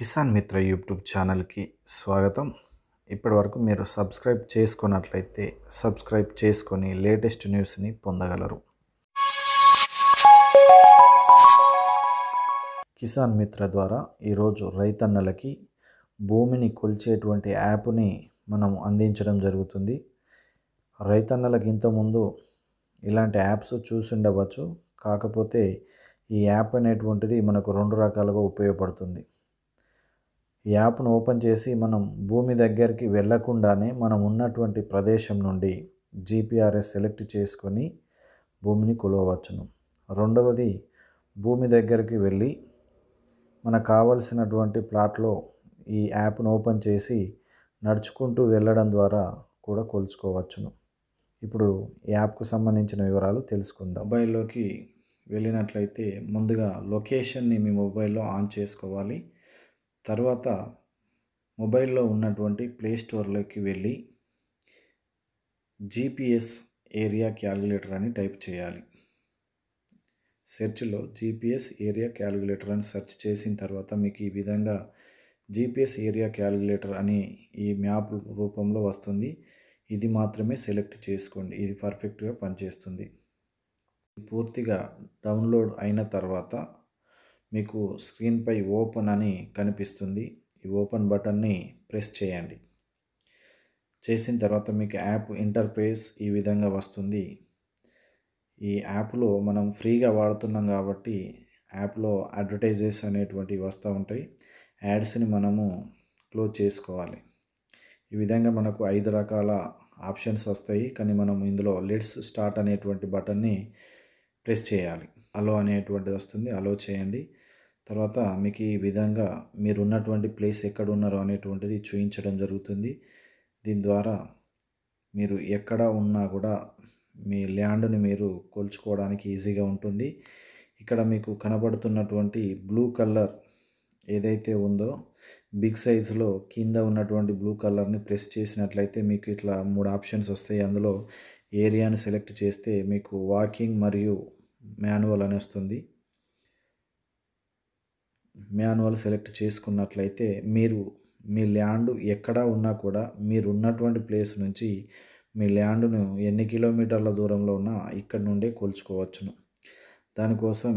కిసాన్ మిత్ర యూట్యూబ్ ఛానల్కి స్వాగతం. ఇప్పటివరకు మీరు సబ్స్క్రైబ్ చేసుకున్నట్లయితే సబ్స్క్రైబ్ చేసుకొని లేటెస్ట్ న్యూస్ని పొందగలరు. కిసాన్ మిత్ర ద్వారా ఈరోజు రైతన్నలకి భూమిని కొలిచేటువంటి యాప్ని మనం అందించడం జరుగుతుంది. రైతన్నలకు ఇంతకుముందు ఇలాంటి యాప్స్ చూసి ఉండవచ్చు. కాకపోతే ఈ యాప్ అనేటువంటిది మనకు రెండు రకాలుగా ఉపయోగపడుతుంది. యాప్ను ఓపెన్ చేసి మనం భూమి దగ్గరికి వెళ్ళకుండానే మనం ఉన్నటువంటి ప్రదేశం నుండి జీపీఆర్ఎస్ సెలెక్ట్ చేసుకొని భూమిని కొలవచ్చును రెండవది భూమి దగ్గరికి వెళ్ళి మనకు కావలసినటువంటి ప్లాట్లో ఈ యాప్ను ఓపెన్ చేసి నడుచుకుంటూ వెళ్ళడం ద్వారా కూడా కొలుచుకోవచ్చును. ఇప్పుడు ఈ యాప్కు సంబంధించిన వివరాలు తెలుసుకుందాం. మొబైల్లోకి వెళ్ళినట్లయితే ముందుగా లొకేషన్ని మీ మొబైల్లో ఆన్ చేసుకోవాలి. తర్వాత మొబైల్లో ఉన్నటువంటి ప్లే స్టోర్లోకి వెళ్ళి జీపీఎస్ ఏరియా క్యాలిక్యులేటర్ అని టైప్ చేయాలి. సెర్చ్లో జీపీఎస్ ఏరియా క్యాలిక్యులేటర్ అని సెర్చ్ చేసిన తర్వాత మీకు ఈ విధంగా జీపీఎస్ ఏరియా క్యాలిక్యులేటర్ అని ఈ మ్యాప్ రూపంలో వస్తుంది. ఇది మాత్రమే సెలెక్ట్ చేసుకోండి. ఇది పర్ఫెక్ట్గా పనిచేస్తుంది. పూర్తిగా డౌన్లోడ్ అయిన తర్వాత మీకు స్క్రీన్పై ఓపెన్ అని కనిపిస్తుంది. ఈ ఓపెన్ బటన్ని ప్రెస్ చేయండి. చేసిన తర్వాత మీకు యాప్ ఇంటర్ప్రేస్ ఈ విధంగా వస్తుంది. ఈ యాప్లో మనం ఫ్రీగా వాడుతున్నాం కాబట్టి యాప్లో అడ్వర్టైజెస్ అనేటువంటివి వస్తూ ఉంటాయి. యాడ్స్ని మనము క్లోజ్ చేసుకోవాలి. ఈ విధంగా మనకు ఐదు రకాల ఆప్షన్స్ వస్తాయి. కానీ మనం ఇందులో లెట్స్ స్టార్ట్ అనేటువంటి బటన్ని ప్రెస్ చేయాలి. అలో అనేటువంటిది వస్తుంది అలో చేయండి. తర్వాత మీకు ఈ విధంగా మీరు ఉన్నటువంటి ప్లేస్ ఎక్కడ ఉన్నారో అనేటువంటిది చూపించడం జరుగుతుంది. దీని ద్వారా మీరు ఎక్కడ ఉన్నా కూడా మీ ల్యాండ్ని మీరు కొలుచుకోవడానికి ఈజీగా ఉంటుంది. ఇక్కడ మీకు కనబడుతున్నటువంటి బ్లూ కలర్ ఏదైతే ఉందో బిగ్ సైజులో కింద ఉన్నటువంటి బ్లూ కలర్ని ప్రెస్ చేసినట్లయితే మీకు ఇట్లా మూడు ఆప్షన్స్ వస్తాయి. అందులో ఏరియాని సెలెక్ట్ చేస్తే మీకు వాకింగ్ మరియు మాన్యువల్ అని వస్తుంది మాన్యువల్ సెలెక్ట్ చేసుకున్నట్లయితే మీరు మీ ల్యాండ్ ఎక్కడ ఉన్నా కూడా మీరు ఉన్నటువంటి ప్లేస్ నుంచి మీ ల్యాండ్ను ఎన్ని కిలోమీటర్ల దూరంలో ఉన్నా ఇక్కడ నుండే కొలుచుకోవచ్చును. దానికోసం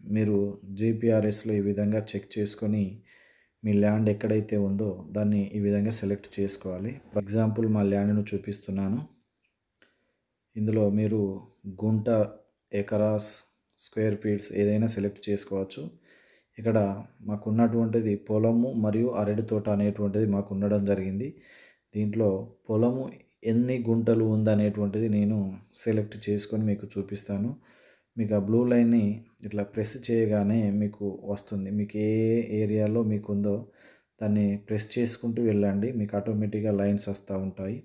మీరు జీపీఆర్ఎస్లో ఈ విధంగా చెక్ చేసుకొని మీ ల్యాండ్ ఎక్కడైతే ఉందో దాన్ని ఈ విధంగా సెలెక్ట్ చేసుకోవాలి. ఫర్ ఎగ్జాంపుల్ మా ల్యాండ్ను చూపిస్తున్నాను. ఇందులో మీరు గుంట ఎకరాస్ స్క్వేర్ ఫీట్స్ ఏదైనా సెలెక్ట్ చేసుకోవచ్చు. ఇక్కడ మాకున్నటువంటిది పొలము మరియు అరటి తోట అనేటువంటిది మాకు ఉండడం జరిగింది. దీంట్లో పొలము ఎన్ని గుంటలు ఉందనేటువంటిది నేను సెలెక్ట్ చేసుకొని మీకు చూపిస్తాను. మీకు ఆ బ్లూ లైన్ని ఇట్లా ప్రెస్ చేయగానే మీకు వస్తుంది. మీకు ఏ ఏరియాలో మీకు ఉందో దాన్ని ప్రెస్ చేసుకుంటూ వెళ్ళండి. మీకు ఆటోమేటిక్గా లైన్స్ వస్తూ ఉంటాయి.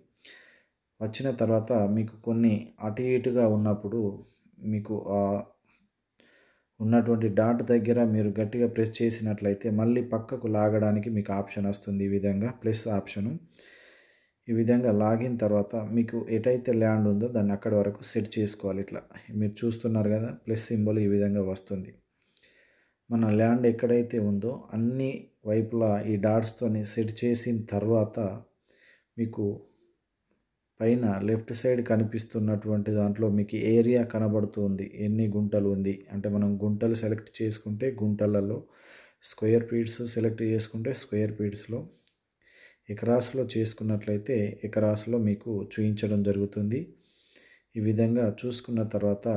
వచ్చిన తర్వాత మీకు కొన్ని అటు ఇటుగా ఉన్నప్పుడు మీకు ఉన్నటువంటి డాట్ దగ్గర మీరు గట్టిగా ప్రెస్ చేసినట్లయితే మళ్ళీ పక్కకు లాగడానికి మీకు ఆప్షన్ వస్తుంది ఈ విధంగా ప్లస్ ఆప్షను. ఈ విధంగా లాగిన తర్వాత మీకు ఎటైతే ల్యాండ్ ఉందో దాన్ని అక్కడి వరకు సెట్ చేసుకోవాలి ఇట్లా. మీరు చూస్తున్నారు కదా ప్లస్ సింబల్ ఈ విధంగా వస్తుంది. మన ల్యాండ్ ఎక్కడైతే ఉందో అన్ని వైపులా ఈ డాట్స్తోని సెట్ చేసిన తర్వాత మీకు పైన లెఫ్ట్ సైడ్ కనిపిస్తున్నటువంటి దాంట్లో మీకు ఏరియా కనబడుతుంది. ఎన్ని గుంటలు ఉంది? అంటే మనం గుంటలు సెలెక్ట్ చేసుకుంటే గుంటలలో స్క్వేర్ ఫీట్స్ సెలెక్ట్ చేసుకుంటే స్క్వేర్ ఫీట్స్లో ఎకరాస్లో చేసుకున్నట్లయితే ఎకరాస్లో మీకు చూపించడం జరుగుతుంది. ఈ విధంగా చూసుకున్న తర్వాత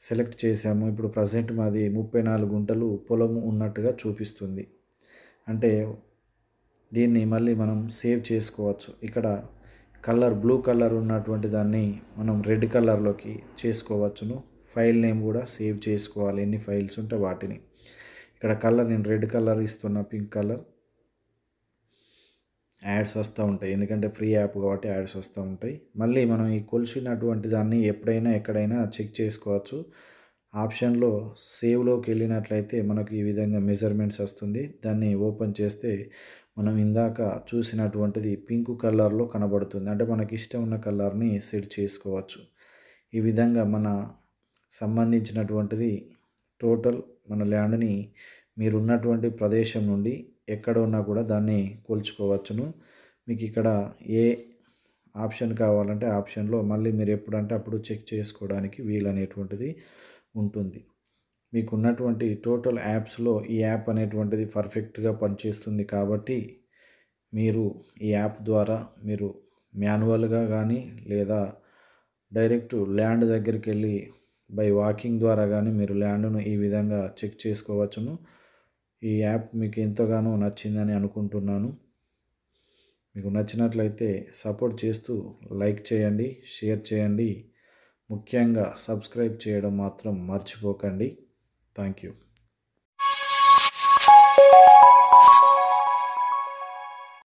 సెలెక్ట్ చేసాము ఇప్పుడు ప్రజెంట్ మాది ముప్పై నాలుగు గుంటలు పొలము ఉన్నట్టుగా చూపిస్తుంది. అంటే దీన్ని మళ్ళీ మనం సేవ్ చేసుకోవచ్చు. ఇక్కడ కలర్ బ్లూ కలర్ ఉన్నటువంటి దాన్ని మనం రెడ్ కలర్లోకి చేసుకోవచ్చును. ఫైల్ నేమ్ కూడా సేవ్ చేసుకోవాలి. ఎన్ని ఫైల్స్ ఉంటే వాటిని. ఇక్కడ కలర్ నేను రెడ్ కలర్ ఇస్తున్నా పింక్ కలర్. యాడ్స్ వస్తూ ఉంటాయి. ఎందుకంటే ఫ్రీ యాప్ కాబట్టి యాడ్స్ వస్తూ ఉంటాయి. మళ్ళీ మనం ఈ కొలిచినటువంటి దాన్ని ఎప్పుడైనా ఎక్కడైనా చెక్ చేసుకోవచ్చు. ఆప్షన్లో సేవ్లోకి వెళ్ళినట్లయితే మనకు ఈ విధంగా మెజర్మెంట్స్ వస్తుంది. దాన్ని ఓపెన్ చేస్తే మనం ఇందాక చూసినటువంటిది పింక్ కలర్లో కనబడుతుంది. అంటే మనకి ఇష్టం ఉన్న కలర్ని సెట్ చేసుకోవచ్చు. ఈ విధంగా మన సంబంధించినటువంటిది టోటల్ మన ల్యాండ్ని మీరు ఉన్నటువంటి ప్రదేశం నుండి ఎక్కడ ఉన్నా కూడా దాన్ని కొలుచుకోవచ్చును. మీకు ఇక్కడ ఏ ఆప్షన్ కావాలంటే ఆప్షన్లో మళ్ళీ మీరు ఎప్పుడంటే అప్పుడు చెక్ చేసుకోవడానికి వీలు అనేటువంటిది ఉంటుంది. మీకు ఉన్నటువంటి టోటల్ యాప్స్లో ఈ యాప్ అనేటువంటిది పర్ఫెక్ట్గా పనిచేస్తుంది కాబట్టి మీరు ఈ యాప్ ద్వారా మీరు మాన్యువల్గా కానీ లేదా డైరెక్ట్ ల్యాండ్ దగ్గరికి వెళ్ళి బై వాకింగ్ ద్వారా కానీ మీరు ల్యాండ్ను ఈ విధంగా చెక్ చేసుకోవచ్చును. ఈ యాప్ మీకు ఎంతగానో నచ్చిందని అనుకుంటున్నాను. మీకు నచ్చినట్లయితే సపోర్ట్ చేస్తూ లైక్ చేయండి షేర్ చేయండి. ముఖ్యంగా సబ్స్క్రైబ్ చేయడం మాత్రం మర్చిపోకండి. Thank you.